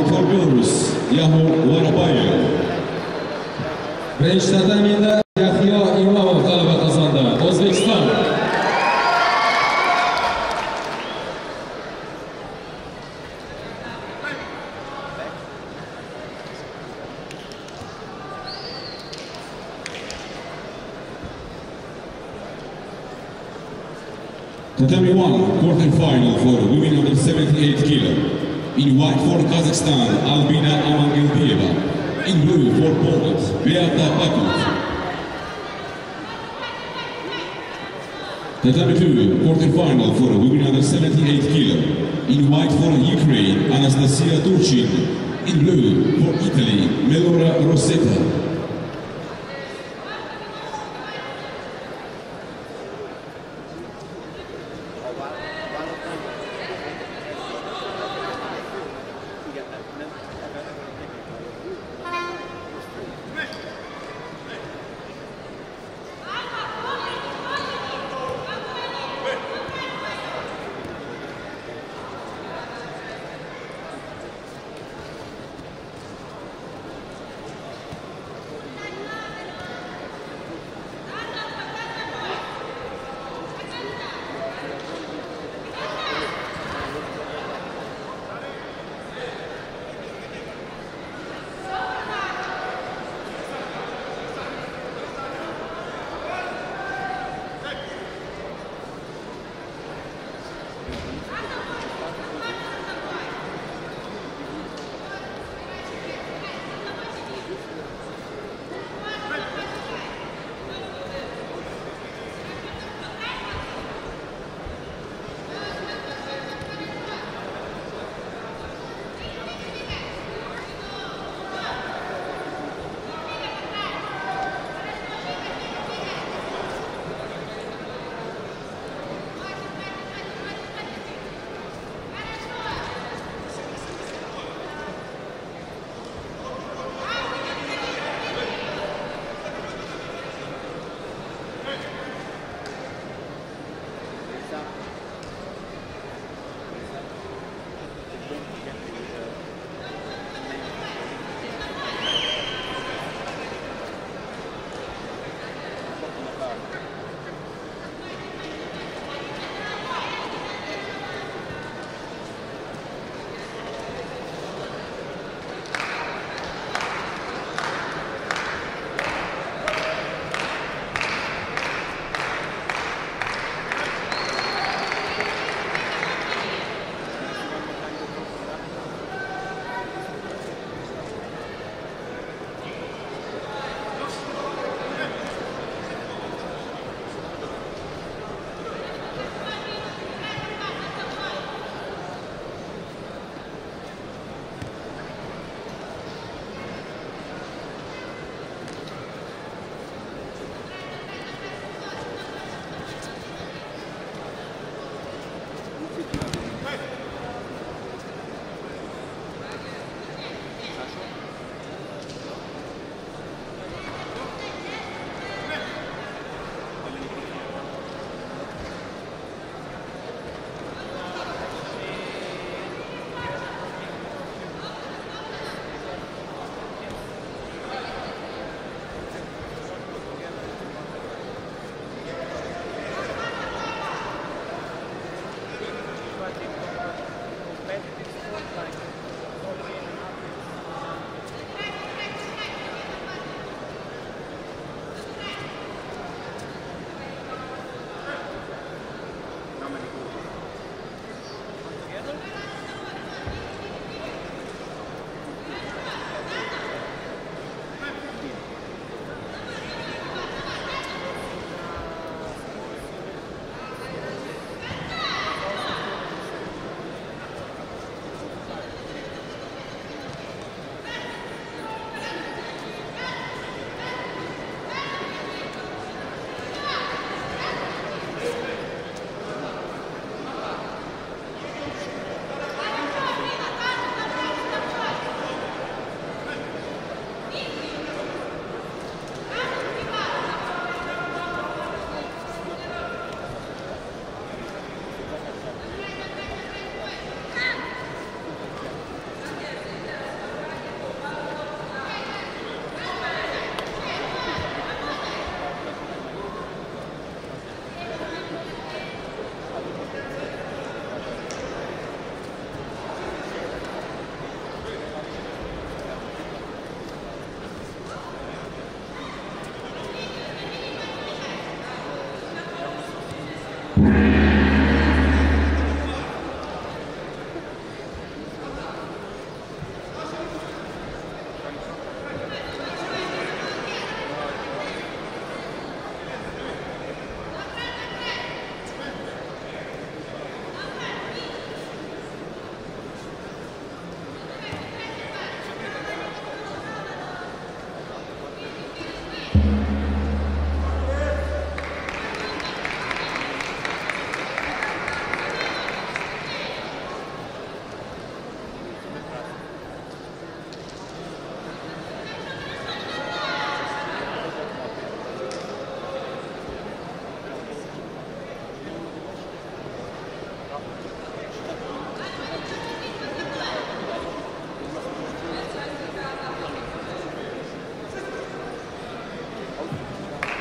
For Belarus, Yahoo Varabayev. Birinchi tatamida Yahyo Imomov g'alaba qozondi. O'zbekiston. Tatami 1, quarter-final for women under 78 kilo. In white for Kazakhstan, Albina Amangildieva. In blue for Poland, Beata Bakov. Tatami 2, quarter-final for women under 78 kilo. In white for Ukraine, Anastasia Turchin. In blue for Italy, Melora Rosetta.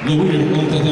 你为什么